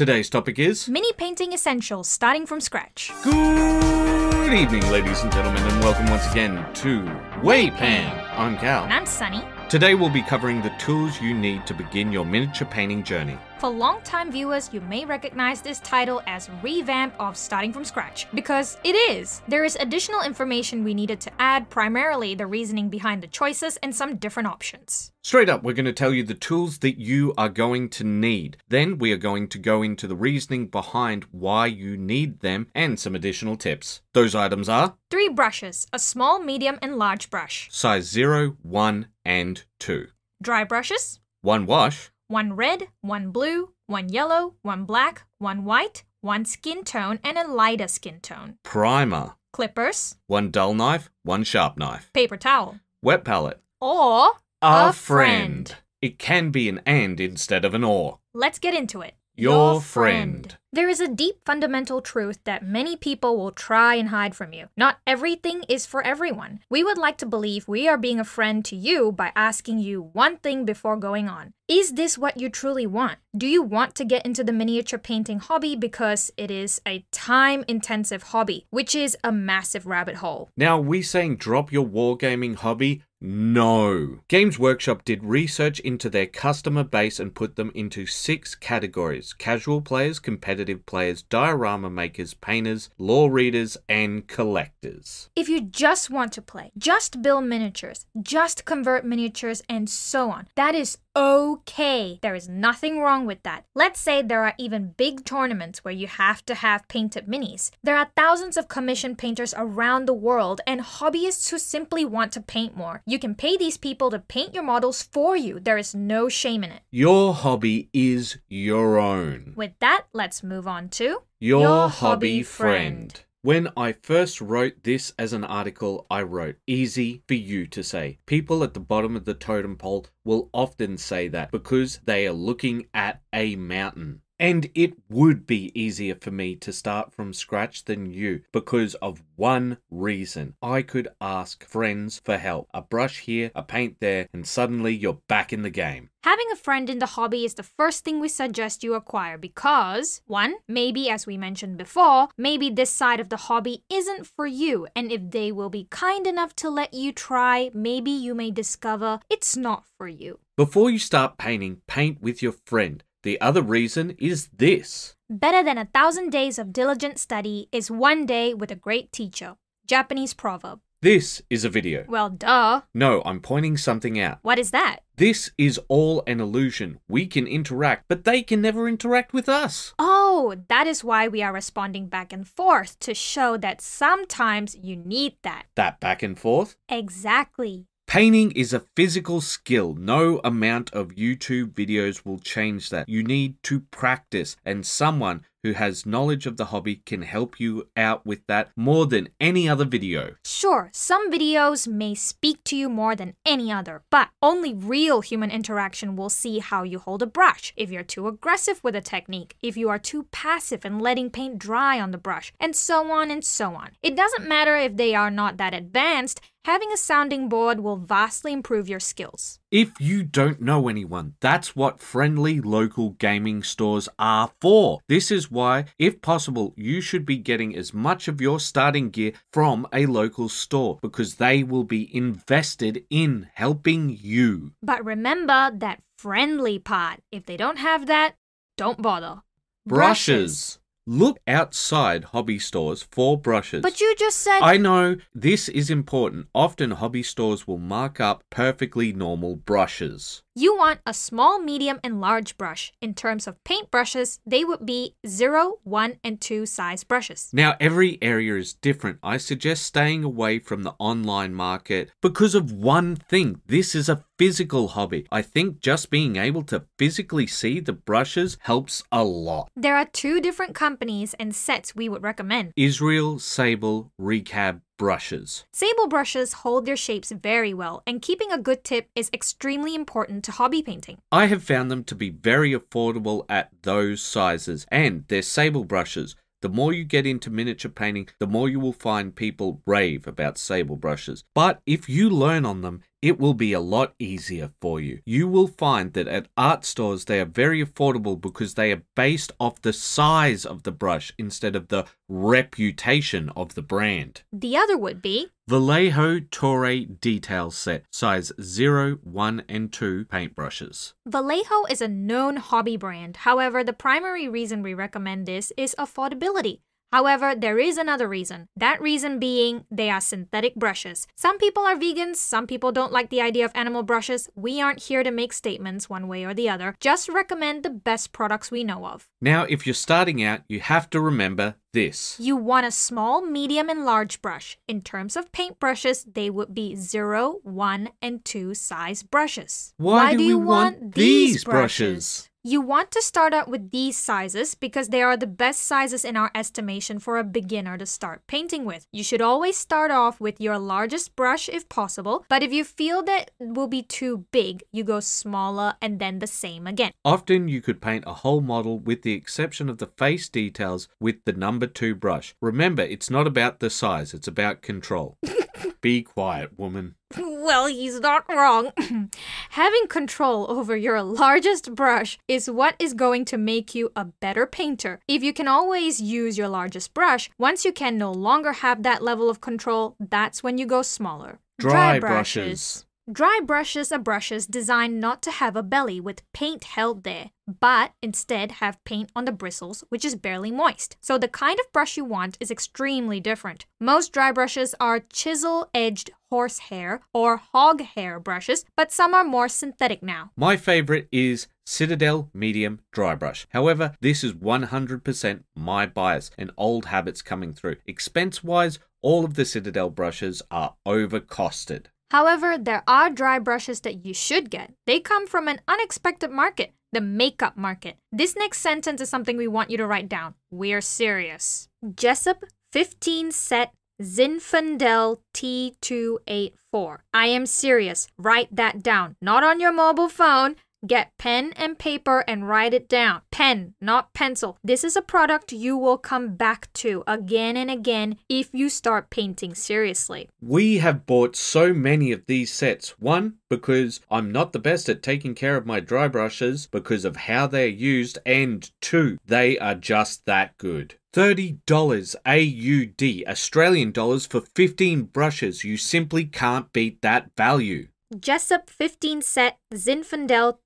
Today's topic is Mini painting essentials starting from scratch. Good evening, ladies and gentlemen, and welcome once again to Waypan. I'm Cal. And I'm Sunny. Today we'll be covering the tools you need to begin your miniature painting journey. For long-time viewers, you may recognize this title as Revamp of Starting from Scratch, because it is. There is additional information we needed to add, primarily the reasoning behind the choices and some different options. Straight up, we're going to tell you the tools that you are going to need. Then we are going to go into the reasoning behind why you need them and some additional tips. Those items are Three brushes, a small, medium, and large brush. size 0, 1, and 2. Dry brushes, One wash, one red, one blue, one yellow, one black, one white, one skin tone, and a lighter skin tone. primer, Clippers, one dull knife, one sharp knife, paper towel, wet palette, or a, A friend. It can be an and instead of an or. Let's get into it. Your friend. There is a deep fundamental truth that many people will try and hide from you. Not everything is for everyone. We would like to believe we are being a friend to you by asking you one thing before going on. Is this what you truly want? Do you want to get into the miniature painting hobby because it is a time intensive hobby, which is a massive rabbit hole? Now, are we saying drop your wargaming hobby? No. Games Workshop did research into their customer base and put them into six categories casual players, competitive players, diorama makers, painters, lore readers, and collectors. If you just want to play, just build miniatures, just convert miniatures, and so on, that is okay. There is nothing wrong with that. Let's say there are even big tournaments where you have to have painted minis. There are thousands of commissioned painters around the world and hobbyists who simply want to paint more. You can pay these people to paint your models for you. There is no shame in it. Your hobby is your own. With that, let's move on to Your, Your hobby hobby friend. friend. When I first wrote this as an article, I wrote easy for you to say. People at the bottom of the totem pole will often say that because they are looking at a mountain. And it would be easier for me to start from scratch than you because of one reason. I could ask friends for help. A brush here, a paint there, and suddenly you're back in the game. Having a friend in the hobby is the first thing we suggest you acquire because, one, maybe as we mentioned before, maybe this side of the hobby isn't for you, and if they will be kind enough to let you try, maybe you may discover it's not for you. Before you start painting, paint with your friend. The other reason is this. Better than a thousand days of diligent study is one day with a great teacher. Japanese proverb. This is a video. Well, duh. No, I'm pointing something out. What is that? This is all an illusion. We can interact, but they can never interact with us. Oh, that is why we are responding back and forth to show that sometimes you need that. That back and forth. Exactly. Painting is a physical skill. No amount of YouTube videos will change that. You need to practice, and someone who has knowledge of the hobby can help you out with that more than any other video. Sure, some videos may speak to you more than any other, but only real human interaction will see how you hold a brush, if you're too aggressive with a technique, if you are too passive and letting paint dry on the brush, and so on and so on. It doesn't matter if they are not that advanced, having a sounding board will vastly improve your skills. If you don't know anyone, that's what friendly local gaming stores are for. This is why, if possible, you should be getting as much of your starting gear from a local store because they will be invested in helping you. But remember that friendly part. If they don't have that, don't bother. Brushes. Look outside hobby stores for brushes. But you just said I know this is important. Often hobby stores will mark up perfectly normal brushes. You want a small, medium, and large brush. In terms of paint brushes, they would be 0, 1, and 2 size brushes. Now, every area is different. I suggest staying away from the online market because of one thing. This is a physical hobby. I think just being able to physically see the brushes helps a lot. There are two different companies and sets we would recommend. Israel Sable Rekab brushes. Sable brushes hold their shapes very well, and keeping a good tip is extremely important to hobby painting. I have found them to be very affordable at those sizes, and they're sable brushes. The more you get into miniature painting, the more you will find people rave about sable brushes. But if you learn on them, it will be a lot easier for you. You will find that at art stores they are very affordable because they are based off the size of the brush instead of the reputation of the brand. The other would be Vallejo Toray Detail Set, size 0, 1, and 2 paintbrushes. Vallejo is a known hobby brand. However, the primary reason we recommend this is affordability. However, there is another reason. That reason being they are synthetic brushes. Some people are vegans, some people don't like the idea of animal brushes. We aren't here to make statements one way or the other, just recommend the best products we know of. Now, if you're starting out, you have to remember this. You want a small, medium, and large brush. In terms of paintbrushes, they would be 0, 1, and 2 size brushes. Why do we want these brushes? You want to start out with these sizes because they are the best sizes in our estimation for a beginner to start painting with. You should always start off with your largest brush if possible, but if you feel that will be too big, you go smaller and then the same again. Often you could paint a whole model with the exception of the face details with the number 2 brush. Remember, it's not about the size, it's about control. Be quiet, woman. Well, he's not wrong. Having control over your largest brush is what is going to make you a better painter. If you can always use your largest brush, once you can no longer have that level of control, that's when you go smaller. Dry brushes. Dry brushes are brushes designed not to have a belly with paint held there, but instead have paint on the bristles, which is barely moist. So the kind of brush you want is extremely different. Most dry brushes are chisel edged horsehair or hog hair brushes, but some are more synthetic now. My favorite is Citadel Medium Dry Brush. However, this is 100% my bias and old habits coming through. Expense wise, all of the Citadel brushes are overcosted. However, there are dry brushes that you should get. They come from an unexpected market, the makeup market. This next sentence is something we want you to write down. We're serious. Jessup 15 set Zinfandel T284. I am serious. Write that down. Not on your mobile phone. Get pen and paper and write it down. Pen, not pencil. This is a product you will come back to again and again if you start painting seriously. We have bought so many of these sets. One, because I'm not the best at taking care of my dry brushes because of how they're used, and two, they are just that good. $30 AUD, Australian dollars for 15 brushes. You simply can't beat that value. Jessup 15 set Zinfandel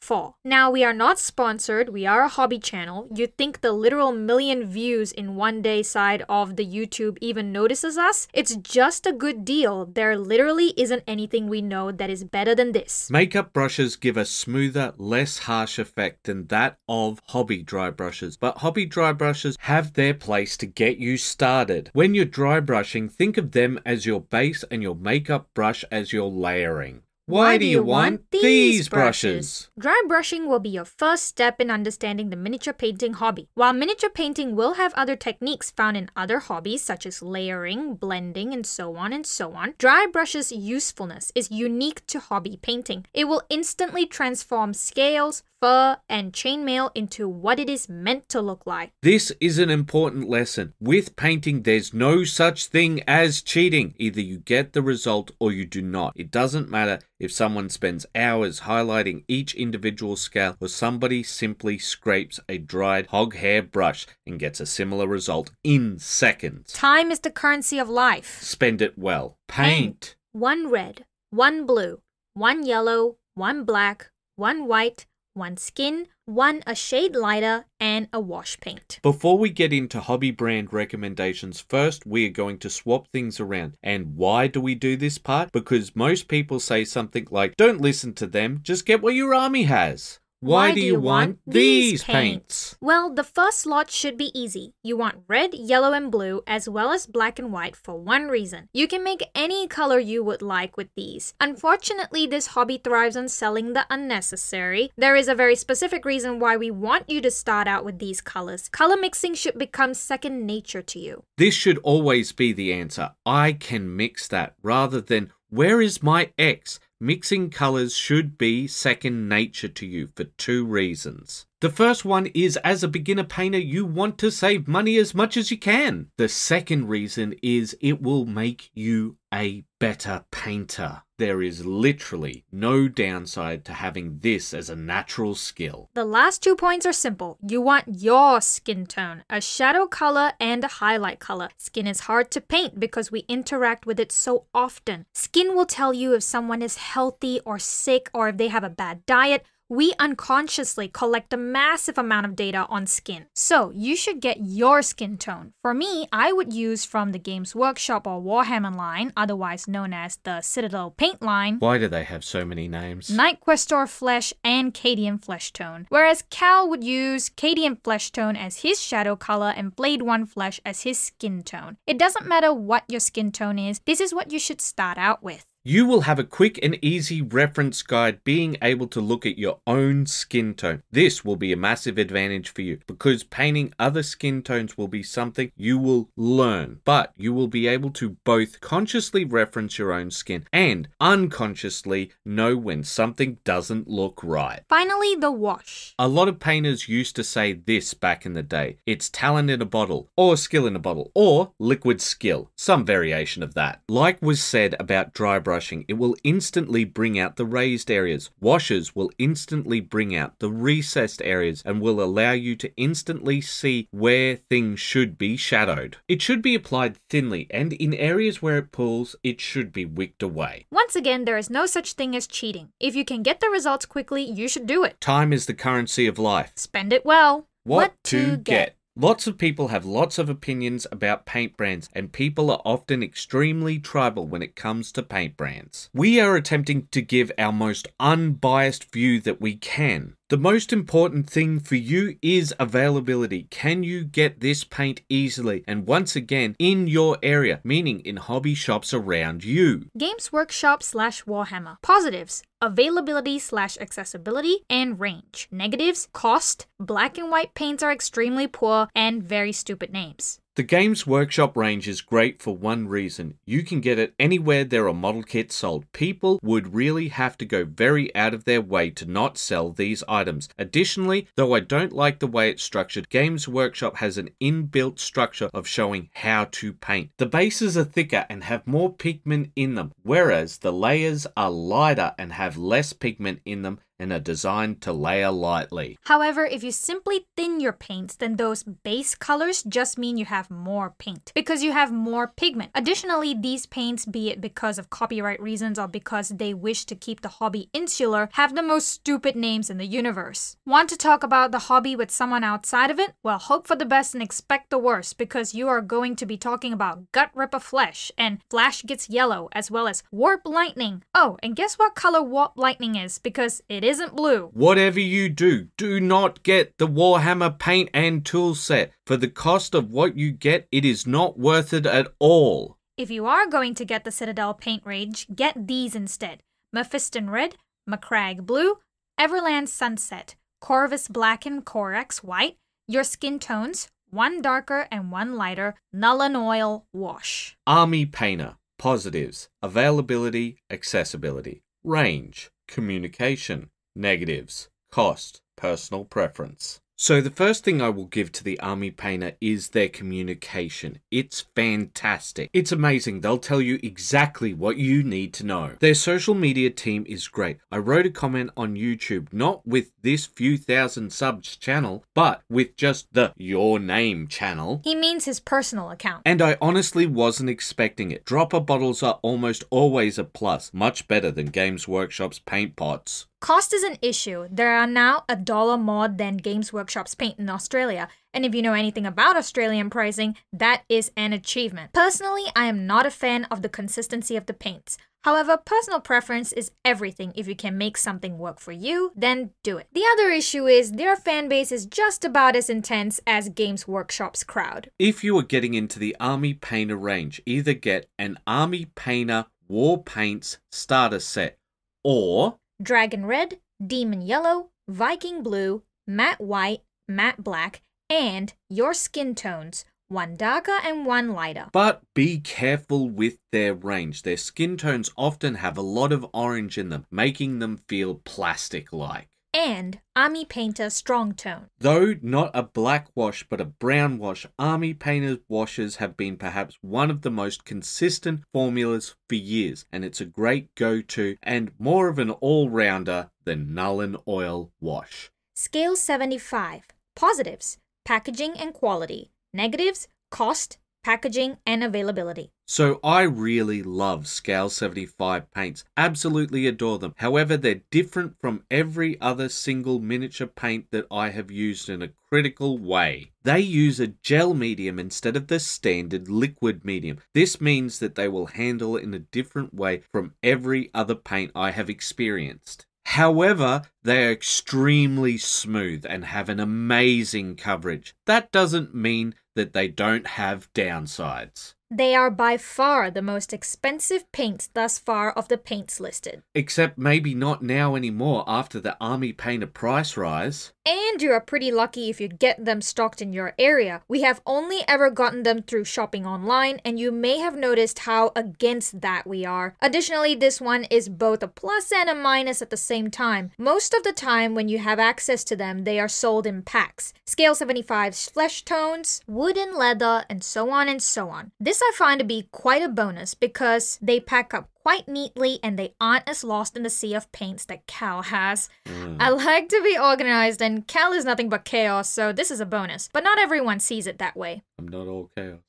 T284. Now, we are not sponsored, we are a hobby channel. You'd think the literal million views in one day side of the YouTube even notices us? It's just a good deal. There literally isn't anything we know that is better than this. Makeup brushes give a smoother, less harsh effect than that of hobby dry brushes, but hobby dry brushes have their place to get you started. When you're dry brushing, think of them as your base and your makeup brush as your layering. Why, do you want these brushes? Dry brushing will be your first step in understanding the miniature painting hobby. While miniature painting will have other techniques found in other hobbies such as layering, blending, and so on and so on, dry brush's usefulness is unique to hobby painting. It will instantly transform scales, fur, and chainmail into what it is meant to look like. This is an important lesson. With painting, there's no such thing as cheating. Either you get the result or you do not. It doesn't matter if someone spends hours highlighting each individual scale or somebody simply scrapes a dried hog hair brush and gets a similar result in seconds. Time is the currency of life. Spend it well. Paint. One red, one blue, one yellow, one black, one white, one skin, one a shade lighter, and a wash paint. Before we get into hobby brand recommendations, first we are going to swap things around. And why do we do this part? Because most people say something like, don't listen to them, just get what your army has. Why, do you want these paints? Well, the first lot should be easy. You want red, yellow, and blue, as well as black and white for one reason. You can make any color you would like with these. Unfortunately, this hobby thrives on selling the unnecessary. There is a very specific reason why we want you to start out with these colors. Color mixing should become second nature to you. This should always be the answer. I can mix that rather than where is my X? Mixing colors should be second nature to you for two reasons. The first one is as a beginner painter, you want to save money as much as you can. The second reason is it will make you a better painter. There is literally no downside to having this as a natural skill. The last two points are simple. You want your skin tone, a shadow color and a highlight color. Skin is hard to paint because we interact with it so often. Skin will tell you if someone is healthy or sick or if they have a bad diet we unconsciously collect a massive amount of data on skin. So you should get your skin tone. For me, I would use from the Games Workshop or Warhammer line, otherwise known as the Citadel paint line. Why do they have so many names? Knight-Questor Flesh and Cadian Flesh Tone. Whereas Cal would use Cadian Flesh Tone as his shadow color and Flayed One Flesh as his skin tone. It doesn't matter what your skin tone is, this is what you should start out with. You will have a quick and easy reference guide being able to look at your own skin tone. This will be a massive advantage for you because painting other skin tones will be something you will learn, but you will be able to both consciously reference your own skin and unconsciously know when something doesn't look right. Finally, the wash. A lot of painters used to say this back in the day it's talent in a bottle, or skill in a bottle, or liquid skill, some variation of that. Like was said about dry brush brushing, it will instantly bring out the raised areas. Washes will instantly bring out the recessed areas and will allow you to instantly see where things should be shadowed. It should be applied thinly, and in areas where it pulls, it should be wicked away. Once again, there is no such thing as cheating. If you can get the results quickly, you should do it. Time is the currency of life. Spend it well. What, what to, to get. get. Lots of people have lots of opinions about paint brands, and people are often extremely tribal when it comes to paint brands. We are attempting to give our most unbiased view that we can. The most important thing for you is availability. Can you get this paint easily and once again in your area, meaning in hobby shops around you? Games Workshop slash Warhammer. Positives availability slash accessibility and range. Negatives cost, black and white paints are extremely poor, and very stupid names. The Games Workshop range is great for one reason. You can get it anywhere there are model kits sold. People would really have to go very out of their way to not sell these items. Additionally, though I don't like the way it's structured, Games Workshop has an inbuilt structure of showing how to paint. The bases are thicker and have more pigment in them, whereas the layers are lighter and have less pigment in them and are designed to layer lightly. However, if you simply thin your paints, then those base colors just mean you have more paint because you have more pigment. Additionally, these paints, be it because of copyright reasons or because they wish to keep the hobby insular, have the most stupid names in the universe. Want to talk about the hobby with someone outside of it? Well, hope for the best and expect the worst because you are going to be talking about gut ripper flesh and Flash Gitz Yellow as well as warp lightning. Oh, and guess what color warp lightning is because it is isn't blue. Whatever you do, do not get the Warhammer paint and tool set. For the cost of what you get, it is not worth it at all. If you are going to get the Citadel paint range, get these instead. Mephiston Red, Macragge Blue, Averland Sunset, Corvus Black and Corax White, your skin tones, one darker and one lighter, Nuln Oil Wash. Army Painter. Positives. Availability, accessibility. Range. Communication. Negatives Cost, personal preference. So, the first thing I will give to the Army Painter is their communication. It's fantastic. It's amazing. They'll tell you exactly what you need to know. Their social media team is great. I wrote a comment on YouTube, not with this few thousand subs channel, but with just the Your Name channel. He means his personal account. And I honestly wasn't expecting it. Dropper bottles are almost always a plus, much better than Games Workshop's paint pots. Cost is an issue. There are now a dollar more than Games Workshop's paint in Australia, and if you know anything about Australian pricing, that is an achievement. Personally, I am not a fan of the consistency of the paints. However, personal preference is everything. If you can make something work for you, then do it. The other issue is their fan base is just about as intense as Games Workshop's crowd. If you are getting into the Army Painter range, either get an Army Painter War Paints starter set or Dragon Red, Demon Yellow, Viking Blue, Matte White, Matte Black, and your skin tones, one darker and one lighter. But be careful with their range. Their skin tones often have a lot of orange in them, making them feel plastic like. And Army Painter Strong Tone. Though not a black wash but a brown wash, Army Painter's washes have been perhaps one of the most consistent formulas for years, and it's a great go to and more of an all rounder than Nuln Oil Wash. Scale 75. Positives packaging and quality. Negatives cost, packaging, and availability. So I really love Scale 75 paints. Absolutely adore them. However, they're different from every other single miniature paint that I have used in a critical way. They use a gel medium instead of the standard liquid medium. This means that they will handle in a different way from every other paint I have experienced. However, they are extremely smooth and have an amazing coverage. That doesn't mean that they don't have downsides. They are by far the most expensive paints thus far of the paints listed. Except maybe not now anymore after the Army Painter price rise. And you are pretty lucky if you get them stocked in your area. We have only ever gotten them through shopping online, and you may have noticed how against that we are. Additionally, this one is both a plus and a minus at the same time. Most of the time, when you have access to them, they are sold in packs. Scale 75's flesh tones, wood and leather, and so on and so on. This I find to be quite a bonus because they pack up quite neatly and they aren't as lost in the sea of paints that Cal has. Mm. I like to be organized and Cal is nothing but chaos, so this is a bonus. But not everyone sees it that way. I'm not all chaos.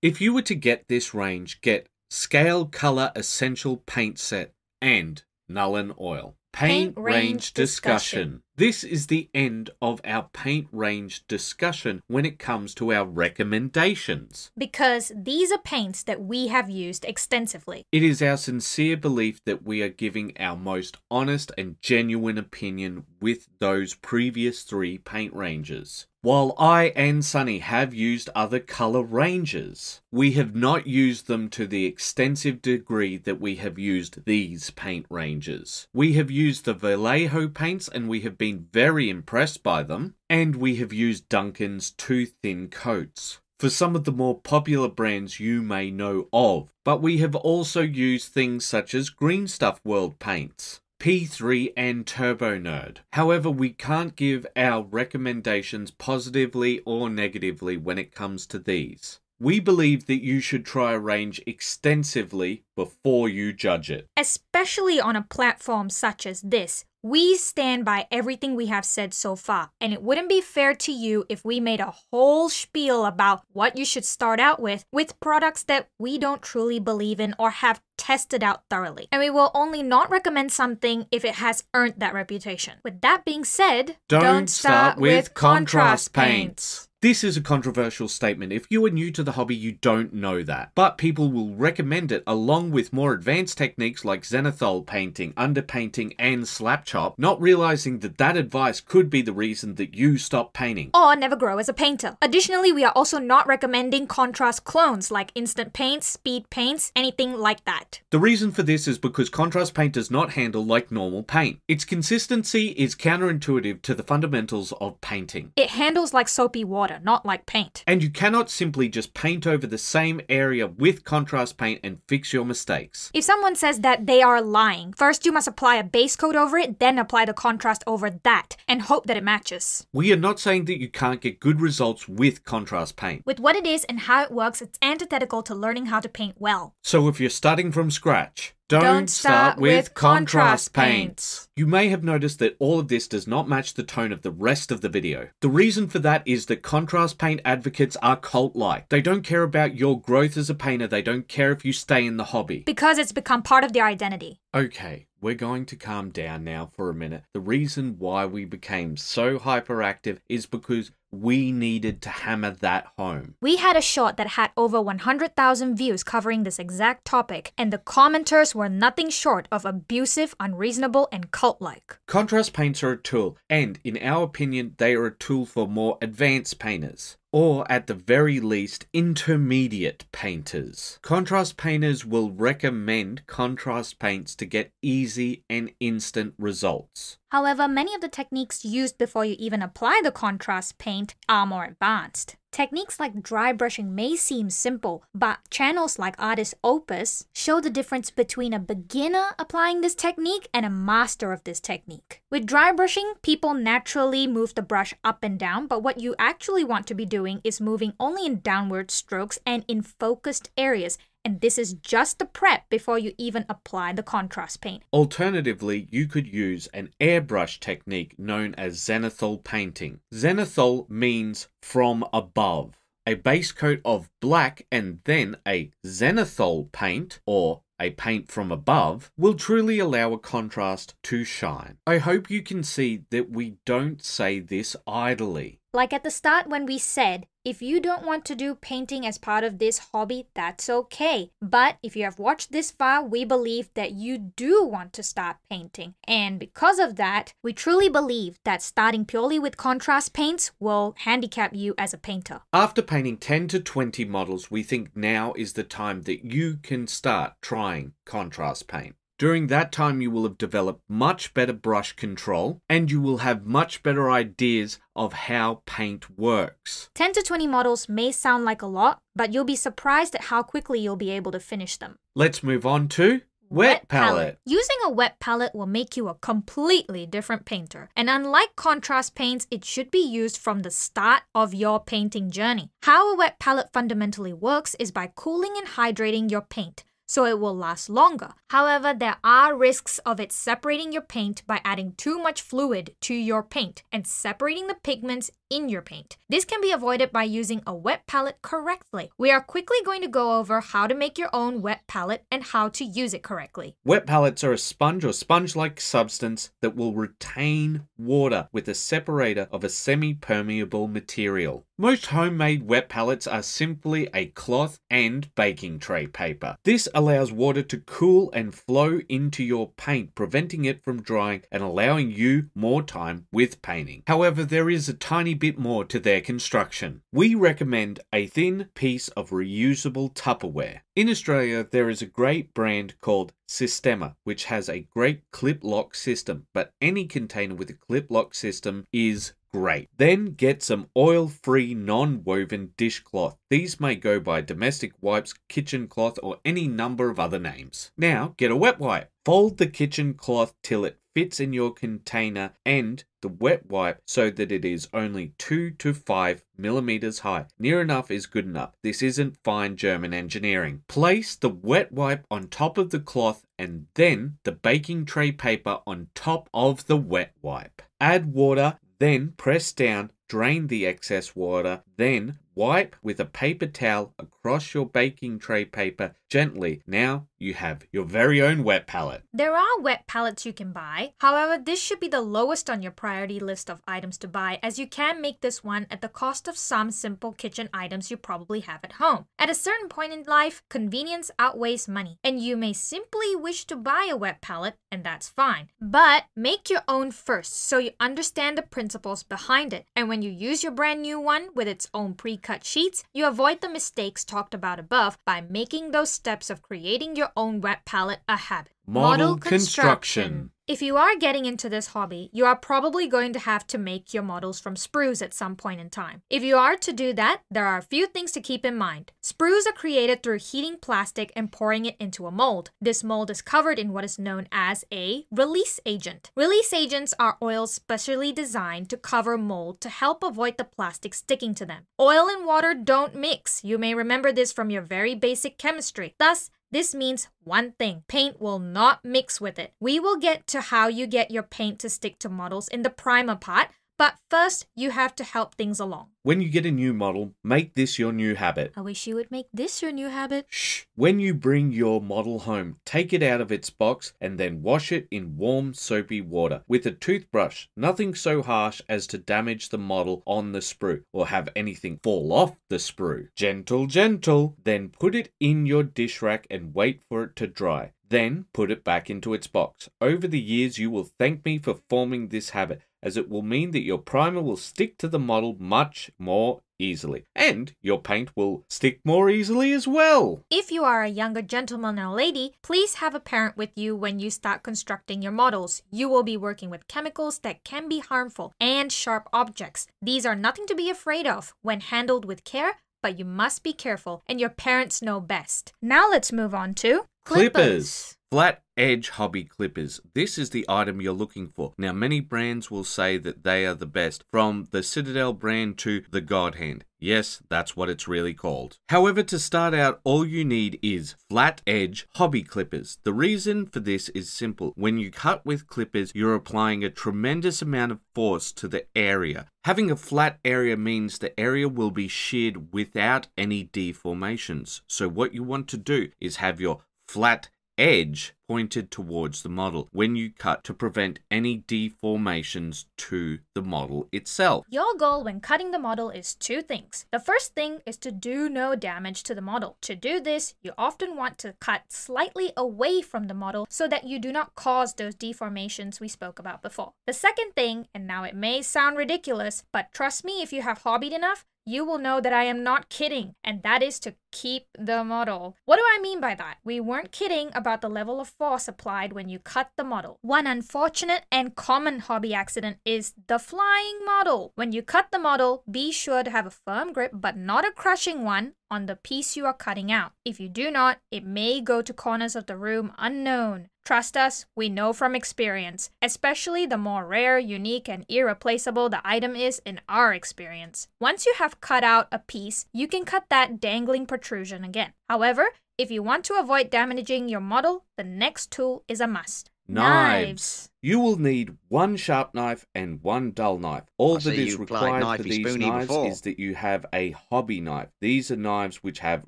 If you were to get this range, get Scale Color Essential Paint Set and Nuln Oil. Paint, Paint range range discussion. discussion. This is the end of our paint range discussion when it comes to our recommendations. Because these are paints that we have used extensively. It is our sincere belief that we are giving our most honest and genuine opinion with those previous three paint ranges. While I and Sunny have used other color ranges, we have not used them to the extensive degree that we have used these paint ranges. We have used the Vallejo paints and we have been very impressed by them, and we have used Duncan's two thin coats for some of the more popular brands you may know of, but we have also used things such as Green Stuff World paints. P3 and Turbo Nerd. However, we can't give our recommendations positively or negatively when it comes to these. We believe that you should try a range extensively before you judge it. Especially on a platform such as this. We stand by everything we have said so far, and it wouldn't be fair to you if we made a whole spiel about what you should start out with with products that we don't truly believe in or have tested out thoroughly. And we will only not recommend something if it has earned that reputation. With that being said, Don't, start, with contrast paints. This is a controversial statement. If you are new to the hobby, you don't know that. But people will recommend it along with more advanced techniques like zenithal painting, underpainting, and slap chop, not realizing that that advice could be the reason that you stop painting. or never grow as a painter. Additionally, we are also not recommending contrast clones like instant paints, speed paints, anything like that. The reason for this is because contrast paint does not handle like normal paint. Its consistency is counterintuitive to the fundamentals of painting. It handles like soapy water, not like paint. And you cannot simply just paint over the same area with contrast paint and fix your mistakes. If someone says that they are lying, first you must apply a base coat over it, then apply the contrast over that, and hope that it matches. We are not saying that you can't get good results with contrast paint. With what it is and how it works, it's antithetical to learning how to paint well. So if you're starting from scratch, don't, Don't start with contrast paints. You may have noticed that all of this does not match the tone of the rest of the video. The reason for that is that contrast paint advocates are cult like. They don't care about your growth as a painter, they don't care if you stay in the hobby. Because it's become part of their identity. Okay, we're going to calm down now for a minute. The reason why we became so hyperactive is because we needed to hammer that home. We had a short that had over 100,000 views covering this exact topic, and the commenters were nothing short of abusive, unreasonable, and cult like. Contrast paints are a tool, and in our opinion, they are a tool for more advanced painters. Or at the very least, intermediate painters. Contrast painters will recommend contrast paints to get easy and instant results. However, many of the techniques used before you even apply the contrast paint are more advanced. Techniques like dry brushing may seem simple, but channels like Artis Opus show the difference between a beginner applying this technique and a master of this technique. With dry brushing, people naturally move the brush up and down, but what you actually want to be doing is moving only in downward strokes and in focused areas and this is just the prep before you even apply the contrast paint. Alternatively, you could use an airbrush technique known as zenithal painting. Zenithal means from above. A base coat of black and then a zenithal paint or a paint from above will truly allow a contrast to shine. I hope you can see that we don't say this idly. Like at the start when we said, if you don't want to do painting as part of this hobby, that's okay. But if you have watched this far, we believe that you do want to start painting. And because of that, we truly believe that starting purely with contrast paints will handicap you as a painter. After painting 10 to 20 models, we think now is the time that you can start trying contrast paint. During that time, you will have developed much better brush control and you will have much better ideas of how paint works. 10 to 20 models may sound like a lot, but you'll be surprised at how quickly you'll be able to finish them. Let's move on to Wet, palette. Using a wet palette will make you a completely different painter. And unlike contrast paints, it should be used from the start of your painting journey. How a wet palette fundamentally works is by cooling and hydrating your paint so it will last longer. However, there are risks of it separating your paint by adding too much fluid to your paint and separating the pigments in your paint. This can be avoided by using a wet palette correctly. We are quickly going to go over how to make your own wet palette and how to use it correctly. Wet palettes are a sponge or sponge-like substance that will retain water with a separator of a semi-permeable material. Most homemade wet palettes are simply a cloth and baking tray paper. This allows water to cool and flow into your paint, preventing it from drying and allowing you more time with painting. However, there is a tiny bit more to their construction. We recommend a thin piece of reusable Tupperware. In Australia, there is a great brand called Sistema, which has a great clip lock system, but any container with a clip lock system is great. Then get some oil free non woven dishcloth. These may go by domestic wipes, kitchen cloth, or any number of other names. Now get a wet wipe. Fold the kitchen cloth till it fits in your container and the wet wipe so that it is only 2 to 5 millimeters high. Near enough is good enough. This isn't fine German engineering. Place the wet wipe on top of the cloth and then the baking tray paper on top of the wet wipe. Add water, then press down, drain the excess water, then Wipe with a paper towel across your baking tray paper gently. Now you have your very own wet palette. There are wet palettes you can buy. However, this should be the lowest on your priority list of items to buy as you can make this one at the cost of some simple kitchen items you probably have at home. At a certain point in life, convenience outweighs money, and you may simply wish to buy a wet palette, and that's fine. But make your own first so you understand the principles behind it. And when you use your brand new one with its own pre cut sheets, you avoid the mistakes talked about above by making those steps of creating your own wet palette a habit. Model, Model construction. construction. If you are getting into this hobby, you are probably going to have to make your models from sprues at some point in time. If you are to do that, there are a few things to keep in mind. Sprues are created through heating plastic and pouring it into a mold. This mold is covered in what is known as a release agent. Release agents are oils specially designed to cover mold to help avoid the plastic sticking to them. Oil and water don't mix. You may remember this from your very basic chemistry. Thus, this means one thing paint will not mix with it. We will get to how you get your paint to stick to models in the primer part, but first, you have to help things along. When you get a new model, make this your new habit. I wish you would make this your new habit. Shh. When you bring your model home, take it out of its box and then wash it in warm, soapy water with a toothbrush. Nothing so harsh as to damage the model on the sprue or have anything fall off the sprue. Gentle, gentle. Then put it in your dish rack and wait for it to dry. Then put it back into its box. Over the years, you will thank me for forming this habit as it will mean that your primer will stick to the model much more easily. And your paint will stick more easily as well. If you are a younger gentleman or lady, please have a parent with you when you start constructing your models. You will be working with chemicals that can be harmful and sharp objects. These are nothing to be afraid of when handled with care, but you must be careful, and your parents know best. Now let's move on to Clippers. Flat edge hobby clippers. This is the item you're looking for. Now, many brands will say that they are the best, from the Citadel brand to the God Hand. Yes, that's what it's really called. However, to start out, all you need is flat edge hobby clippers. The reason for this is simple. When you cut with clippers, you're applying a tremendous amount of force to the area. Having a flat area means the area will be sheared without any deformations. So, what you want to do is have your flat edge pointed towards the model when you cut to prevent any deformations to the model itself. Your goal when cutting the model is two things. The first thing is to do no damage to the model. To do this, you often want to cut slightly away from the model so that you do not cause those deformations we spoke about before. The second thing, and now it may sound ridiculous, but trust me if you have hobbied enough, you will know that I am not kidding, and that is to keep the model. What do I mean by that? We weren't kidding about the level of force applied when you cut the model. One unfortunate and common hobby accident is the flying model. When you cut the model, be sure to have a firm grip but not a crushing one on the piece you are cutting out. If you do not, it may go to corners of the room unknown. Trust us, we know from experience, especially the more rare, unique, and irreplaceable the item is in our experience. Once you have cut out a piece, you can cut that dangling protrusion again. However, if you want to avoid damaging your model, the next tool is a must. Knives. You will need one sharp knife and one dull knife. All I that see is required for these knives before. is that you have a hobby knife. These are knives which have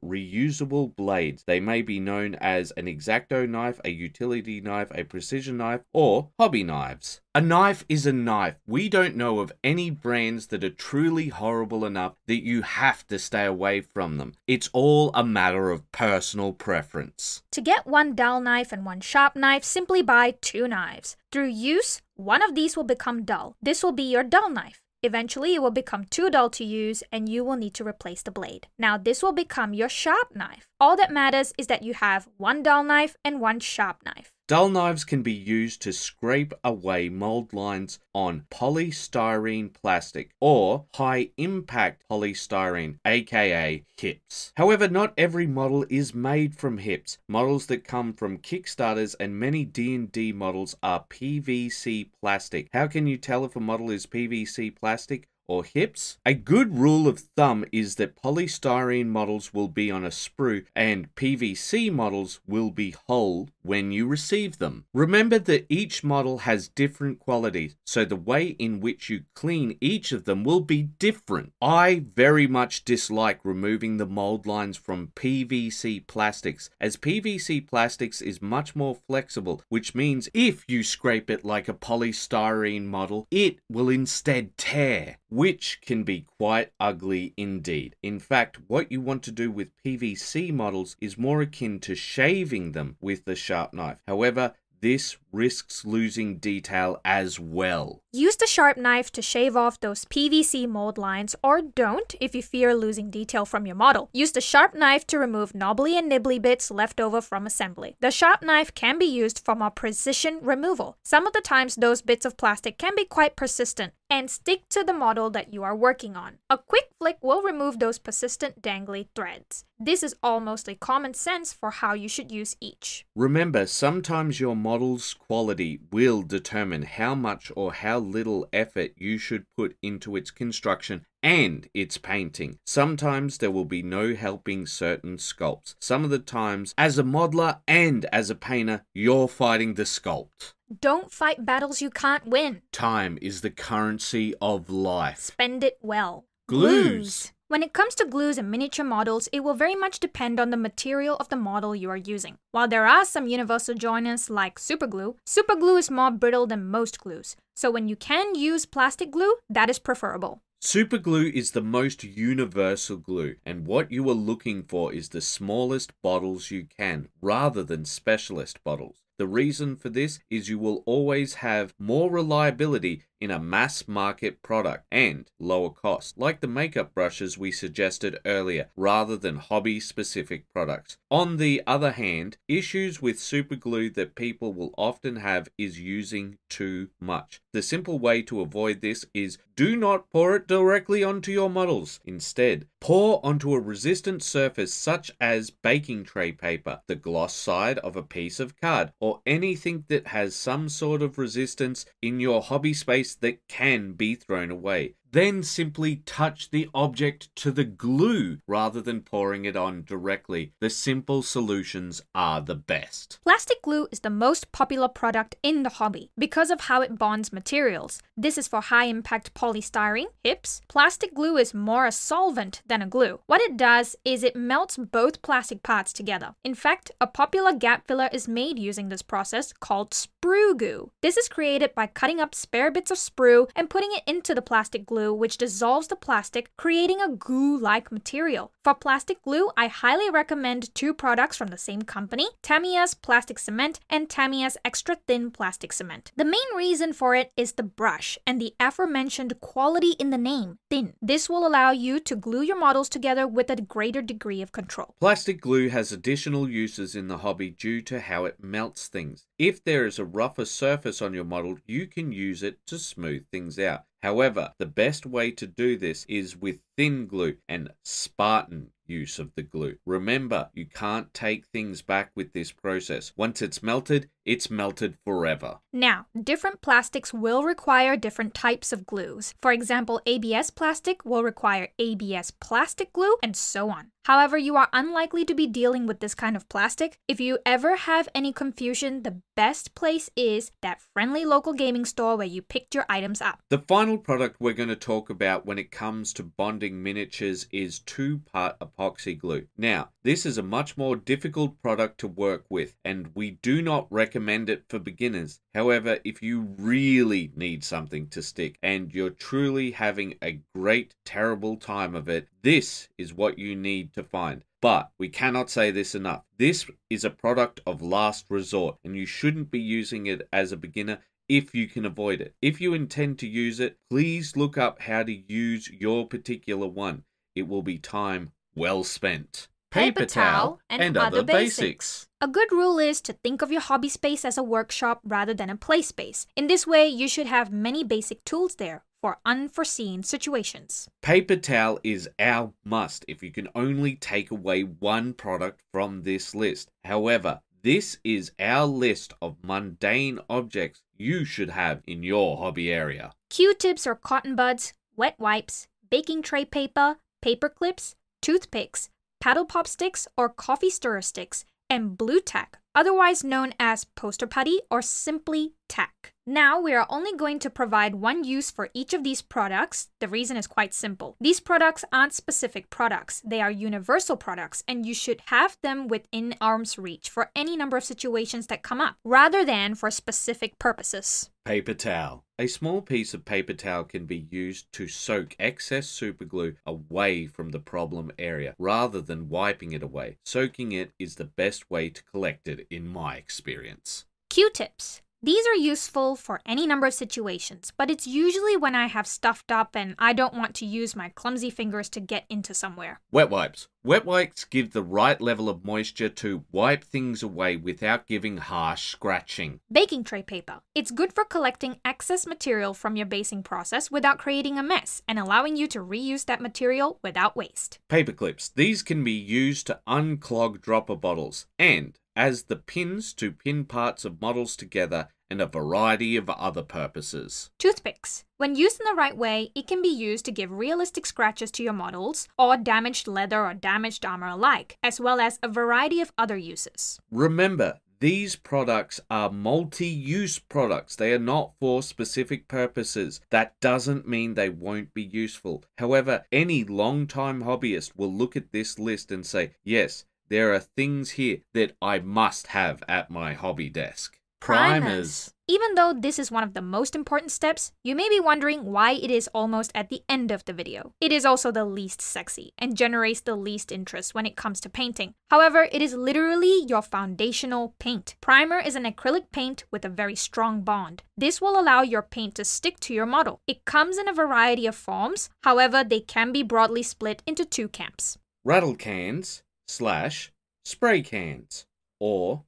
reusable blades. They may be known as an exacto knife, a utility knife, a precision knife, or hobby knives. A knife is a knife. We don't know of any brands that are truly horrible enough that you have to stay away from them. It's all a matter of personal preference. To get one dull knife and one sharp knife, simply buy two knives. Through use, one of these will become dull. This will be your dull knife. Eventually, it will become too dull to use and you will need to replace the blade. Now, this will become your sharp knife. All that matters is that you have one dull knife and one sharp knife. Dull knives can be used to scrape away mold lines on polystyrene plastic or high impact polystyrene, aka HIPs. However, not every model is made from HIPs. Models that come from Kickstarters and many D&D models are PVC plastic. How can you tell if a model is PVC plastic? or hips. A good rule of thumb is that polystyrene models will be on a sprue and PVC models will be whole when you receive them. Remember that each model has different qualities, so the way in which you clean each of them will be different. I very much dislike removing the mold lines from PVC plastics, as PVC plastics is much more flexible, which means if you scrape it like a polystyrene model, it will instead tear which can be quite ugly indeed. In fact, what you want to do with PVC models is more akin to shaving them with the sharp knife. However, this risks losing detail as well. Use the sharp knife to shave off those PVC mold lines, or don't if you fear losing detail from your model. Use the sharp knife to remove knobbly and nibbly bits left over from assembly. The sharp knife can be used for more precision removal. Some of the times, those bits of plastic can be quite persistent and stick to the model that you are working on. A quick flick will remove those persistent dangly threads. This is all mostly common sense for how you should use each. Remember, sometimes your model's quality will determine how much or how little effort you should put into its construction and its painting. Sometimes there will be no helping certain sculpts. Some of the times, as a modeler and as a painter, you're fighting the sculpt. Don't fight battles you can't win. Time is the currency of life. Spend it well. Glues. When it comes to glues and miniature models, it will very much depend on the material of the model you are using. While there are some universal joiners like superglue, superglue is more brittle than most glues. So when you can use plastic glue, that is preferable. Superglue is the most universal glue, and what you are looking for is the smallest bottles you can, rather than specialist bottles. The reason for this is you will always have more reliability in a mass market product and lower cost, like the makeup brushes we suggested earlier, rather than hobby specific products. On the other hand, issues with super glue that people will often have is using too much. The simple way to avoid this is do not pour it directly onto your models. Instead, pour onto a resistant surface such as baking tray paper, the gloss side of a piece of card, or anything that has some sort of resistance in your hobby space that can be thrown away. Then simply touch the object to the glue rather than pouring it on directly. The simple solutions are the best. Plastic glue is the most popular product in the hobby because of how it bonds materials. This is for high impact polystyrene, HIPs. Plastic glue is more a solvent than a glue. What it does is it melts both plastic parts together. In fact, a popular gap filler is made using this process called sprue goo. This is created by cutting up spare bits of sprue and putting it into the plastic glue which dissolves the plastic, creating a goo like material. For plastic glue, I highly recommend two products from the same company Tamiya's Plastic Cement and Tamiya's Extra Thin Plastic Cement. The main reason for it is the brush and the aforementioned quality in the name, thin. This will allow you to glue your models together with a greater degree of control. Plastic glue has additional uses in the hobby due to how it melts things. If there is a rougher surface on your model, you can use it to smooth things out. However, the best way to do this is with thin glue and Spartan use of the glue. Remember, you can't take things back with this process. Once it's melted, it's melted forever. Now, different plastics will require different types of glues. For example, ABS plastic will require ABS plastic glue, and so on. However, you are unlikely to be dealing with this kind of plastic. If you ever have any confusion, the best place is that friendly local gaming store where you picked your items up. The final product we're going to talk about when it comes to bonding miniatures is two part epoxy glue. Now, this is a much more difficult product to work with, and we do not recommend it for beginners. However, if you really need something to stick and you're truly having a great, terrible time of it, this is what you need to find. But we cannot say this enough. This is a product of last resort, and you shouldn't be using it as a beginner if you can avoid it. If you intend to use it, please look up how to use your particular one. It will be time well spent. Paper towel and other basics. A good rule is to think of your hobby space as a workshop rather than a play space. In this way, you should have many basic tools there for unforeseen situations. Paper towel is our must if you can only take away one product from this list. However, this is our list of mundane objects you should have in your hobby area. Q-tips or cotton buds, wet wipes, baking tray paper, paper clips, toothpicks, paddle pop sticks or coffee stirrer sticks, and blue tack, otherwise known as poster putty or simply tack. Now we are only going to provide one use for each of these products. The reason is quite simple. These products aren't specific products, they are universal products, and you should have them within arm's reach for any number of situations that come up, rather than for specific purposes. Paper towel. A small piece of paper towel can be used to soak excess superglue away from the problem area rather than wiping it away. Soaking it is the best way to collect it, in my experience. Q tips. These are useful for any number of situations, but it's usually when I have stuffed up and I don't want to use my clumsy fingers to get into somewhere. Wet wipes. Wet wipes give the right level of moisture to wipe things away without giving harsh scratching. Baking tray paper. It's good for collecting excess material from your basing process without creating a mess and allowing you to reuse that material without waste. Paper clips. These can be used to unclog dropper bottles and as the pins to pin parts of models together and a variety of other purposes. Toothpicks. When used in the right way, it can be used to give realistic scratches to your models, or damaged leather or damaged armor alike, as well as a variety of other uses. Remember, these products are multi use products. They are not for specific purposes. That doesn't mean they won't be useful. However, any long time hobbyist will look at this list and say, yes, there are things here that I must have at my hobby desk. Primers. Even though this is one of the most important steps, you may be wondering why it is almost at the end of the video. It is also the least sexy and generates the least interest when it comes to painting. However, it is literally your foundational paint. Primer is an acrylic paint with a very strong bond. This will allow your paint to stick to your model. It comes in a variety of forms, however, they can be broadly split into two camps. Rattle cans slash spray cans or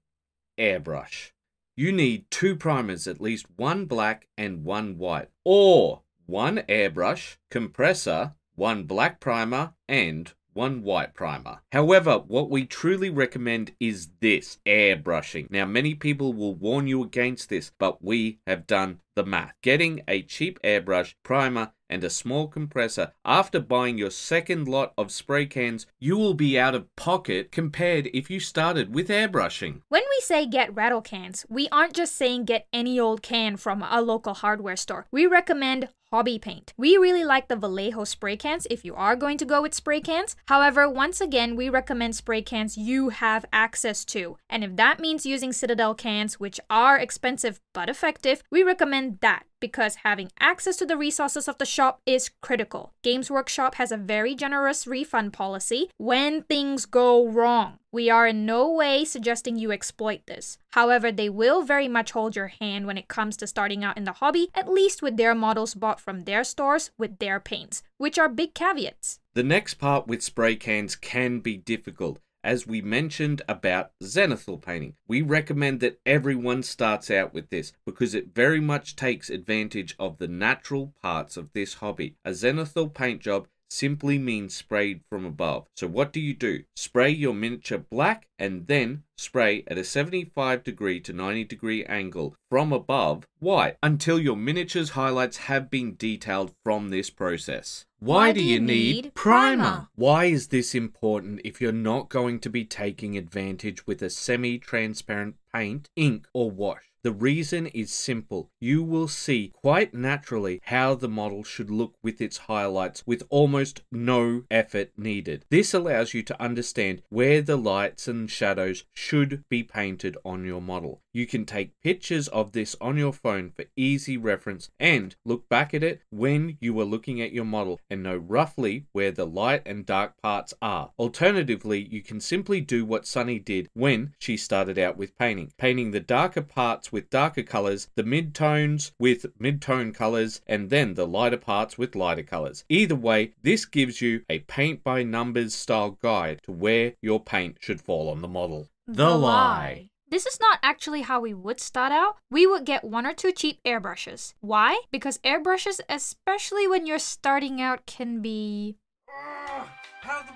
airbrush. You need two primers, at least one black and one white, or one airbrush, compressor, one black primer, and one white primer. However, what we truly recommend is this airbrushing. Now, many people will warn you against this, but we have done the math. Getting a cheap airbrush, primer, and a small compressor after buying your second lot of spray cans, you will be out of pocket compared if you started with airbrushing. When we say get rattle cans, we aren't just saying get any old can from a local hardware store. We recommend hobby paint. We really like the Vallejo spray cans if you are going to go with spray cans. However, once again, we recommend spray cans you have access to. And if that means using Citadel cans, which are expensive but effective, we recommend that because having access to the resources of the shop is critical. Games Workshop has a very generous refund policy when things go wrong. We are in no way suggesting you exploit this. However, they will very much hold your hand when it comes to starting out in the hobby, at least with their models bought from their stores with their paints, which are big caveats. The next part with spray cans can be difficult as we mentioned about zenithal painting. We recommend that everyone starts out with this because it very much takes advantage of the natural parts of this hobby. A zenithal paint job simply means sprayed from above. So what do you do? Spray your miniature black and then spray at a 75 degree to 90 degree angle from above white until your miniature's highlights have been detailed from this process. Why, Why do, you need, need primer? primer? Why is this important if you're not going to be taking advantage with a semi-transparent paint, ink or wash? The reason is simple. You will see quite naturally how the model should look with its highlights with almost no effort needed. This allows you to understand where the lights and shadows should be painted on your model. You can take pictures of this on your phone for easy reference and look back at it when you are looking at your model and know roughly where the light and dark parts are. Alternatively, you can simply do what Sunny did when she started out with painting, painting the darker parts with darker colors, the midtones with midtone colors, and then the lighter parts with lighter colors. Either way, this gives you a paint by numbers style guide to where your paint should fall on the model. The, lie. This is not actually how we would start out. We would get one or two cheap airbrushes. Why? Because airbrushes, especially when you're starting out, can be. Uh, how the...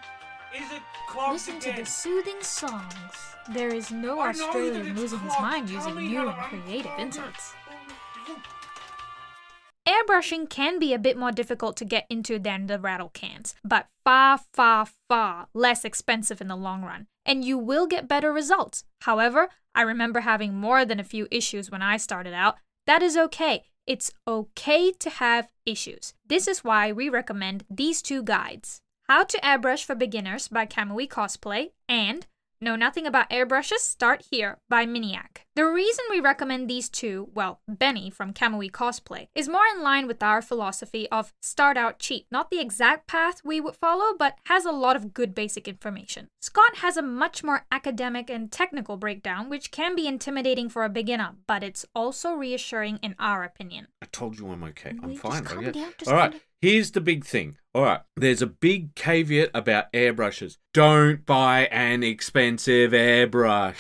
Is it Listen again? to the soothing songs. There is no I Australian losing his mind using new and creative insights. Airbrushing can be a bit more difficult to get into than the rattle cans, but far, far, far less expensive in the long run, and you will get better results. However, I remember having more than a few issues when I started out. That is okay. It's okay to have issues. This is why we recommend these two guides. How to Airbrush for Beginners by Kamui Cosplay and Know Nothing About Airbrushes? Start Here by Miniac. The reason we recommend these two, well, Benny from Kamui Cosplay, is more in line with our philosophy of start out cheap. Not the exact path we would follow, but has a lot of good basic information. Scott has a much more academic and technical breakdown, which can be intimidating for a beginner, but it's also reassuring in our opinion. I told you I'm okay. I'm fine. All right. Here's the big thing. All right, there's a big caveat about airbrushes. Don't buy an expensive airbrush.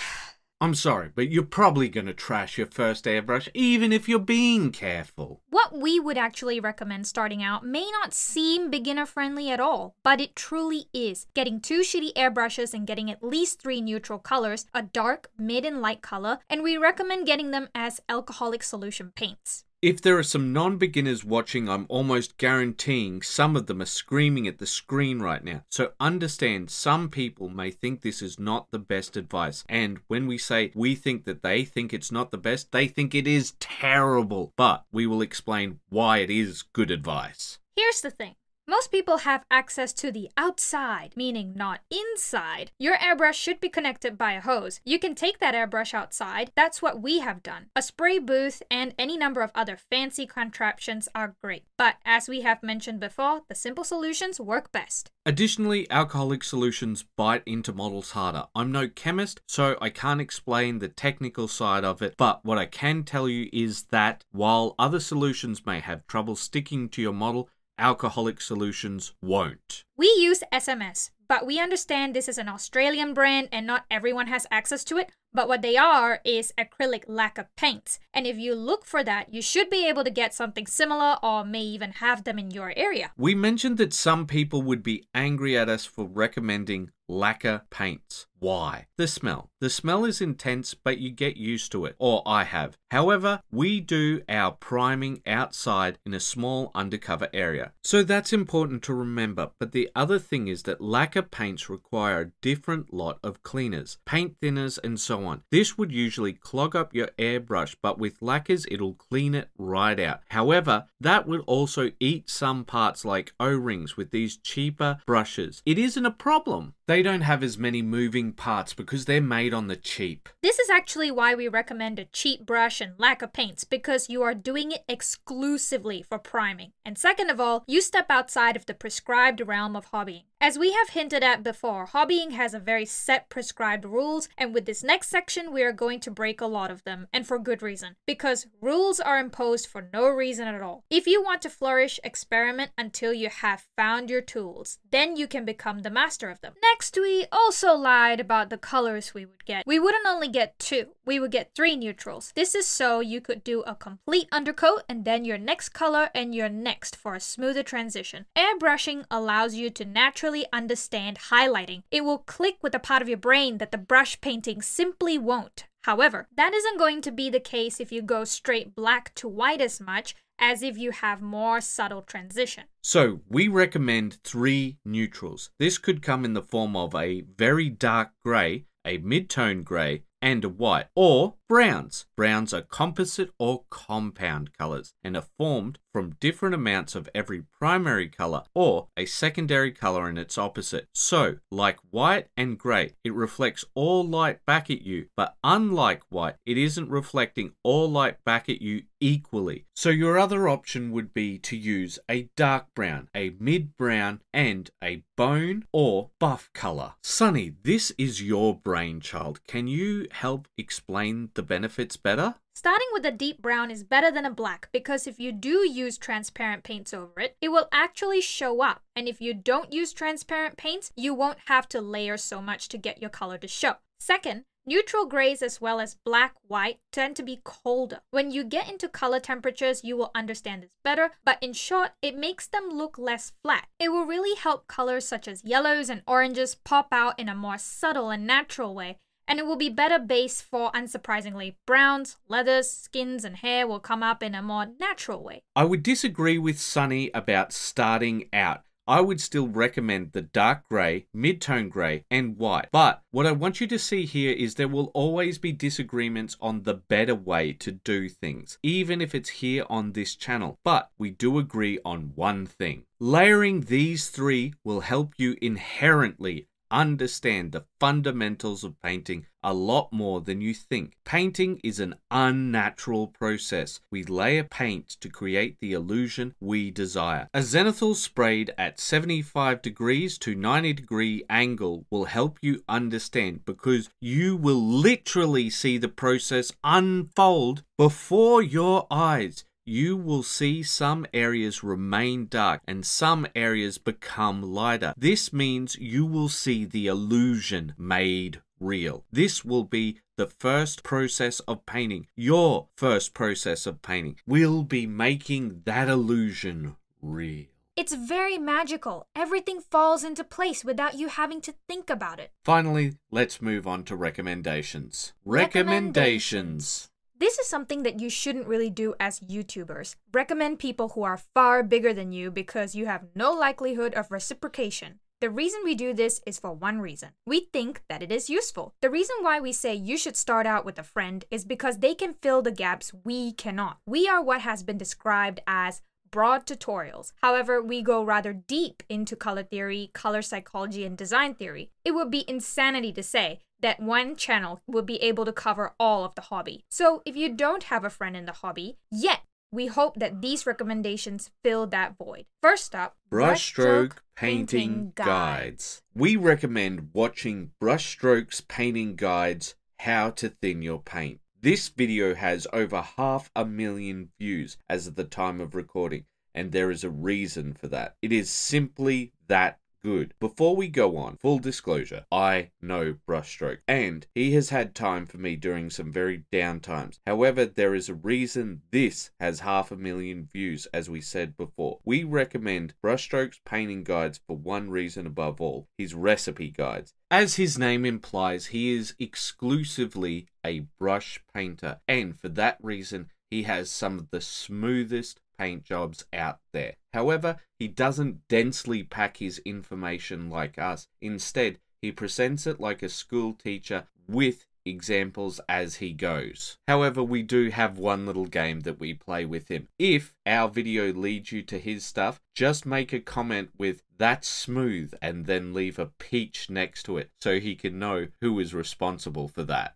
I'm sorry, but you're probably going to trash your first airbrush even if you're being careful. What we would actually recommend starting out may not seem beginner friendly at all, but it truly is. Getting two shitty airbrushes and getting at least three neutral colors, a dark, mid, and light color, and we recommend getting them as alcoholic solution paints. If there are some non beginners watching, I'm almost guaranteeing some of them are screaming at the screen right now. So understand some people may think this is not the best advice. And when we say we think that they think it's not the best, they think it is terrible. But we will explain why it is good advice. Here's the thing Most people have access to the outside, meaning not inside. Your airbrush should be connected by a hose. You can take that airbrush outside. That's what we have done. A spray booth and any number of other fancy contraptions are great. But as we have mentioned before, the simple solutions work best. Additionally, alcoholic solutions bite into models harder. I'm no chemist, so I can't explain the technical side of it, but what I can tell you is that while other solutions may have trouble sticking to your model, alcoholic solutions won't. We use SMS, but we understand this is an Australian brand and not everyone has access to it. But what they are is acrylic lacquer paints. And if you look for that, you should be able to get something similar or may even have them in your area. We mentioned that some people would be angry at us for recommending lacquer paints. Why? The smell. The smell is intense, but you get used to it, or I have. However, we do our priming outside in a small undercover area. So that's important to remember. But the other thing is that lacquer paints require a different lot of cleaners, paint thinners, and so on. This would usually clog up your airbrush, but with lacquers, it'll clean it right out. However, that would also eat some parts like O-rings with these cheaper brushes. It isn't a problem. They don't have as many moving parts because they're made on the cheap. This is actually why we recommend a cheap brush and lacquer paints because you are doing it exclusively for priming. And second of all, you step outside of the prescribed realm of hobbying. As we have hinted at before, hobbying has a very set prescribed rules, and with this next section, we are going to break a lot of them, and for good reason. Because rules are imposed for no reason at all. If you want to flourish, experiment until you have found your tools. Then you can become the master of them. Next, we also lied about the colors we would get. We wouldn't only get two, we would get three neutrals. This is so you could do a complete undercoat and then your next color and your next for a smoother transition. Airbrushing allows you to naturally understand highlighting. It will click with a part of your brain that the brush painting simply won't. However, that isn't going to be the case if you go straight black to white as much as if you have more subtle transition. So, we recommend three neutrals. This could come in the form of a very dark grey, a mid-tone grey, and a white, or browns. Browns are composite or compound colors and are formed from different amounts of every primary color or a secondary color in its opposite. So, like white and gray, it reflects all light back at you, but unlike white, it isn't reflecting all light back at you equally. So, your other option would be to use a dark brown, a mid brown, and a bone or buff color. Sunny, this is your brainchild. Can you help explain the benefits better? Starting with a deep brown is better than a black because if you do use transparent paints over it, it will actually show up. And if you don't use transparent paints, you won't have to layer so much to get your color to show. Second, Neutral grays as well as black white tend to be colder. When you get into color temperatures, you will understand this better, but in short, it makes them look less flat. It will really help colors such as yellows and oranges pop out in a more subtle and natural way, and it will be better base for, unsurprisingly, browns, leathers, skins, and hair will come up in a more natural way. I would disagree with Sunny about starting out. I would still recommend the dark grey, mid-tone grey, and white. But what I want you to see here is there will always be disagreements on the better way to do things, even if it's here on this channel. But we do agree on one thing. Layering these three will help you inherently understand the fundamentals of painting a lot more than you think. Painting is an unnatural process. We layer paint to create the illusion we desire. A zenithal sprayed at 75 degrees to 90 degree angle will help you understand because you will literally see the process unfold before your eyes you will see some areas remain dark and some areas become lighter. This means you will see the illusion made real. This will be the first process of painting. Your first process of painting will be making that illusion real. It's very magical. Everything falls into place without you having to think about it. Finally, let's move on to recommendations. Recommendations. This is something that you shouldn't really do as YouTubers. Recommend people who are far bigger than you because you have no likelihood of reciprocation. The reason we do this is for one reason. We think that it is useful. The reason why we say you should start out with a friend is because they can fill the gaps we cannot. We are what has been described as broad tutorials. However, we go rather deep into color theory, color psychology, and design theory. It would be insanity to say that one channel would be able to cover all of the hobby. So if you don't have a friend in the hobby yet, we hope that these recommendations fill that void. First up, Brushstroke painting guides. We recommend watching Brushstrokes painting guides how to thin your paint. This video has over half a million views as of the time of recording, and there is a reason for that. It is simply that good. Before we go on, full disclosure, I know Brushstroke, and he has had time for me during some very down times. However, there is a reason this has half a million views, as we said before. We recommend Brushstroke's painting guides for one reason above all his recipe guides. As his name implies, he is exclusively a brush painter, and for that reason, he has some of the smoothest paint jobs out there. However, he doesn't densely pack his information like us. Instead, he presents it like a school teacher with examples as he goes. However, we do have one little game that we play with him. If our video leads you to his stuff, just make a comment with that's smooth and then leave a peach next to it so he can know who is responsible for that.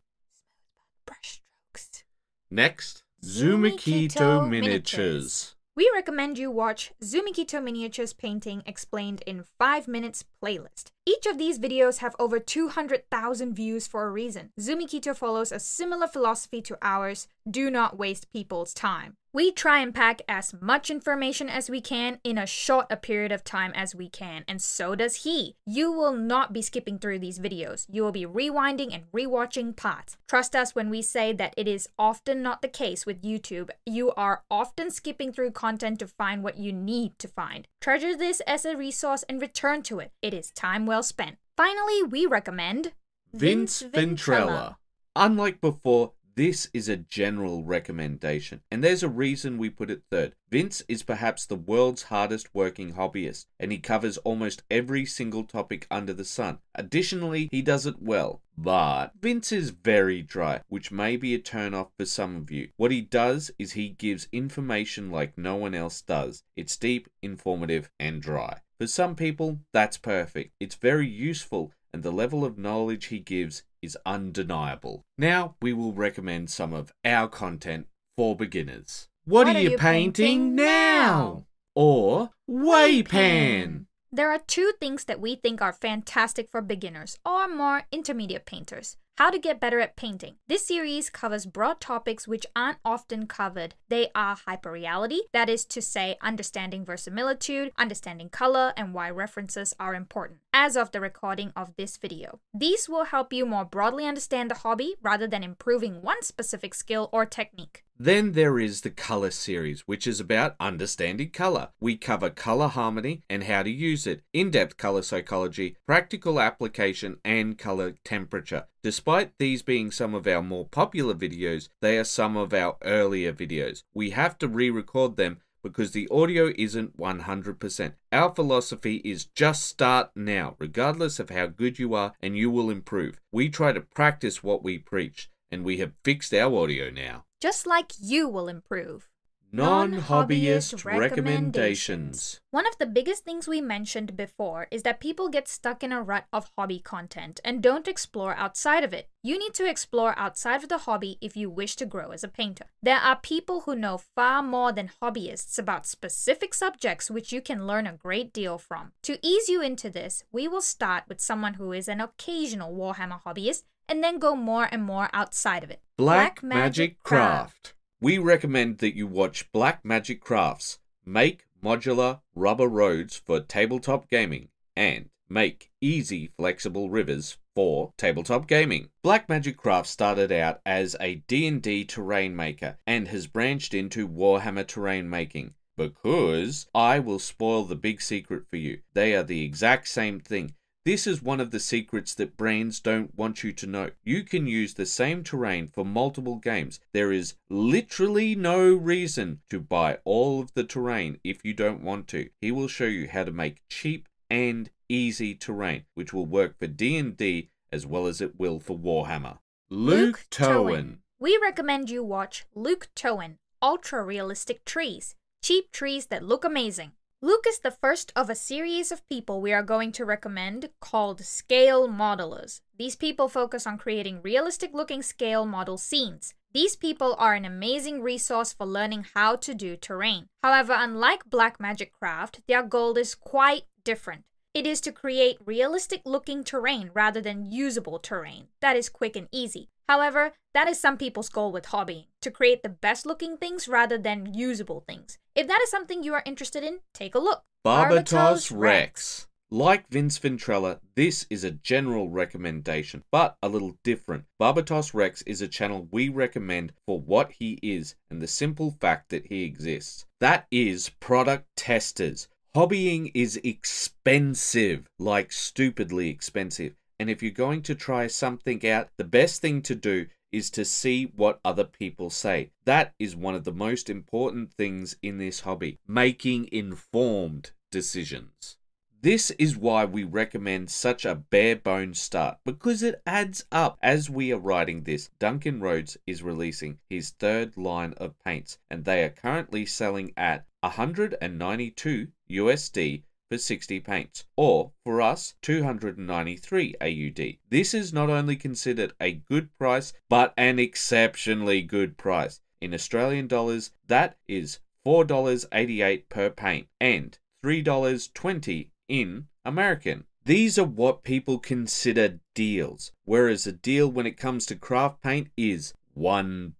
Next, Zumikito Zumikito Miniatures. Miniatures. We recommend you watch Zumikito Miniatures Painting Explained in 5 Minutes playlist. Each of these videos have over 200,000 views for a reason. Zumikito follows a similar philosophy to ours do not waste people's time. We try and pack as much information as we can in as short a period of time as we can, and so does he. You will not be skipping through these videos. You will be rewinding and rewatching parts. Trust us when we say that it is often not the case with YouTube. You are often skipping through content to find what you need to find. Treasure this as a resource and return to it. It is time well spent. Finally, we recommend Vince Venturella. Unlike before, this is a general recommendation, and there's a reason we put it third. Vince is perhaps the world's hardest working hobbyist, and he covers almost every single topic under the sun. Additionally, he does it well. But Vince is very dry, which may be a turn off for some of you. What he does is he gives information like no one else does. It's deep, informative, and dry. For some people, that's perfect. It's very useful, and the level of knowledge he gives is undeniable. Now, we will recommend some of our content for beginners. What, are, you painting, now? Or Waypan. There are two things that we think are fantastic for beginners or more intermediate painters. How to get better at painting. This series covers broad topics which aren't often covered. They are hyperreality, that is to say, understanding verisimilitude, understanding color, and why references are important, as of the recording of this video. These will help you more broadly understand the hobby rather than improving one specific skill or technique. Then there is the color series, which is about understanding color. We cover color harmony and how to use it, in depth color psychology, practical application, and color temperature. Despite these being some of our more popular videos, they are some of our earlier videos. We have to re record them because the audio isn't 100%. Our philosophy is just start now, regardless of how good you are, and you will improve. We try to practice what we preach, and we have fixed our audio now. Just like you will improve. Non hobbyist recommendations. One of the biggest things we mentioned before is that people get stuck in a rut of hobby content and don't explore outside of it. You need to explore outside of the hobby if you wish to grow as a painter. There are people who know far more than hobbyists about specific subjects which you can learn a great deal from. To ease you into this, we will start with someone who is an occasional Warhammer hobbyist and then go more and more outside of it. Black Magic Craft. We recommend that you watch Black Magic Crafts, make modular rubber roads for tabletop gaming, and make easy flexible rivers for tabletop gaming. Black Magic Crafts started out as a D&D terrain maker and has branched into Warhammer terrain making. Because I will spoil the big secret for you. They are the exact same thing. This is one of the secrets that brands don't want you to know. You can use the same terrain for multiple games. There is literally no reason to buy all of the terrain if you don't want to. He will show you how to make cheap and easy terrain, which will work for D&D as well as it will for Warhammer. Luke Towan. We recommend you watch Luke Towan, Ultra Realistic Trees. cheap trees that look amazing. Luke is the first of a series of people we are going to recommend called scale modelers. These people focus on creating realistic looking scale model scenes. These people are an amazing resource for learning how to do terrain. However, unlike Blackmagic Craft, their goal is quite different. It is to create realistic looking terrain rather than usable terrain that is quick and easy. However, that is some people's goal with hobbying to create the best looking things rather than usable things. If that is something you are interested in, take a look. Barbatos Rex. Like Vince Venturella, this is a general recommendation, but a little different. Barbatos Rex is a channel we recommend for what he is and the simple fact that he exists. That is product testers Hobbying is expensive, like stupidly expensive. And if you're going to try something out, the best thing to do is to see what other people say. That is one of the most important things in this hobby making informed decisions. This is why we recommend such a bare bones start because it adds up. As we are writing this, Duncan Rhodes is releasing his third line of paints and they are currently selling at 192 USD for 60 paints, or for us, 293 AUD. This is not only considered a good price, but an exceptionally good price. In Australian dollars, that is $4.88 per paint and $3.20 in American. These are what people consider deals, whereas a deal when it comes to craft paint is $1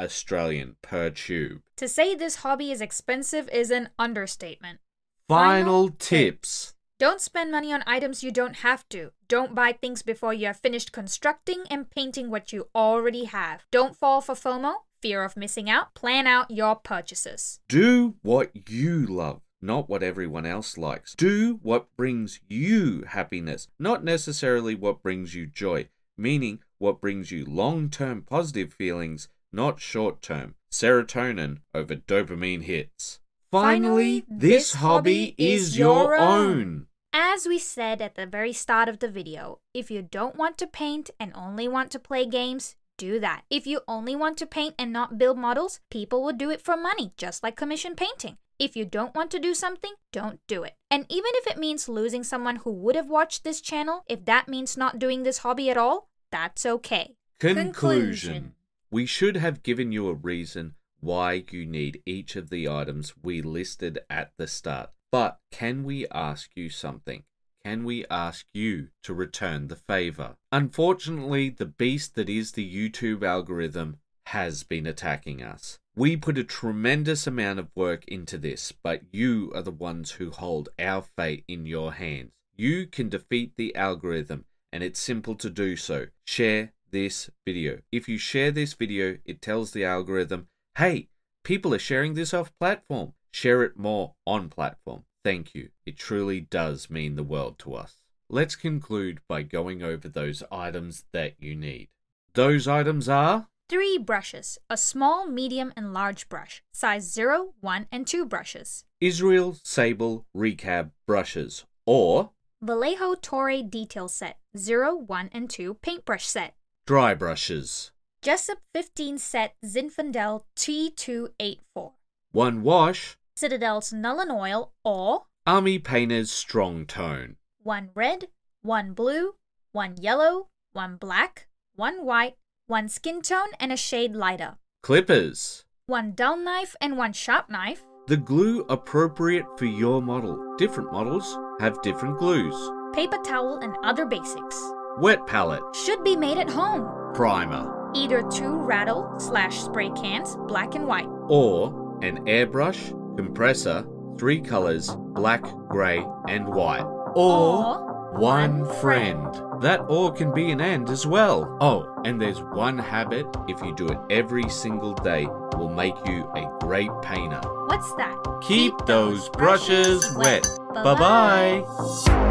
Australian per tube. To say this hobby is expensive is an understatement. Final, tips. Don't spend money on items you don't have to. Don't buy things before you have finished constructing and painting what you already have. Don't fall for FOMO, fear of missing out. Plan out your purchases. Do what you love, not what everyone else likes. Do what brings you happiness, not necessarily what brings you joy, meaning what brings you long term positive feelings, not short term. Serotonin over dopamine hits. Finally, this hobby is your own. As we said at the very start of the video, if you don't want to paint and only want to play games, do that. If you only want to paint and not build models, people will do it for money, just like commission painting. If you don't want to do something, don't do it. And even if it means losing someone who would have watched this channel, if that means not doing this hobby at all, that's okay. Conclusion. Conclusion. We should have given you a reason why you need each of the items we listed at the start. But can we ask you something? Can we ask you to return the favor? Unfortunately, the beast that is the YouTube algorithm has been attacking us. We put a tremendous amount of work into this, but you are the ones who hold our fate in your hands. You can defeat the algorithm, and it's simple to do so. Share this video. If you share this video, it tells the algorithm Hey, people are sharing this off platform. Share it more on platform. Thank you. It truly does mean the world to us. Let's conclude by going over those items that you need. Those items are Three brushes, a small, medium, and large brush, size 0, 1, and 2 brushes. Israel Sable Rekab brushes, or Vallejo Toray Detail Set, 0, 1, and 2 paintbrush set. Dry brushes. Jessup 15 set Zinfandel T284. One wash. Citadel's Nuln Oil or Army Painter's Strong Tone. One red, one blue, one yellow, one black, one white, one skin tone and a shade lighter. Clippers. One dull knife and one sharp knife. The glue appropriate for your model. Different models have different glues. Paper towel and other basics. Wet palette. Should be made at home. Primer either two rattle slash spray cans, black and white, or an airbrush, compressor, three colors, black, grey, and white, or, or one friend. friend. That or can be an and as well. Oh, and there's one habit, if you do it every single day, will make you a great painter. What's that? Keep, Keep those brushes, brushes wet. wet. Bye bye.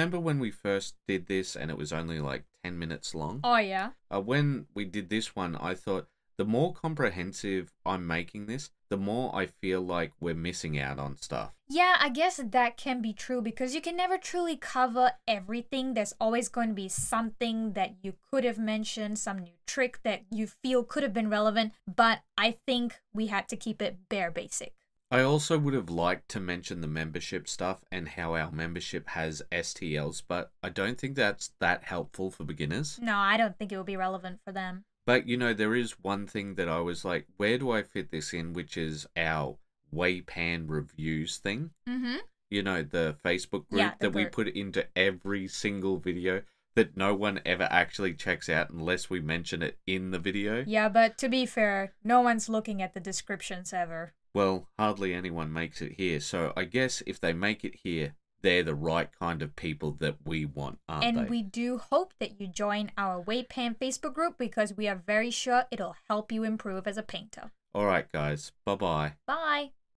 Remember when we first did this and it was only like 10 minutes long. Oh, yeah. Uh, when we did this one, I thought the more comprehensive I'm making this, the more I feel like we're missing out on stuff. Yeah, I guess that can be true because you can never truly cover everything. There's always going to be something that you could have mentioned, some new trick that you feel could have been relevant, but I think we had to keep it bare basic. I also would have liked to mention the membership stuff and how our membership has STLs, but I don't think that's that helpful for beginners. No, I don't think it will be relevant for them. But you know, there is one thing that I was like, where do I fit this in? Which is our Waypan reviews thing. Mm-hmm. You know, the Facebook group Yeah, the that we put into every single video that no one ever actually checks out unless we mention it in the video. Yeah, but to be fair, no one's looking at the descriptions ever. Well, hardly anyone makes it here. So I guess if they make it here, they're the right kind of people that we want, aren't and they? we do hope that you join our Waypan Facebook group because we are very sure it'll help you improve as a painter. All right, guys. Bye bye. Bye.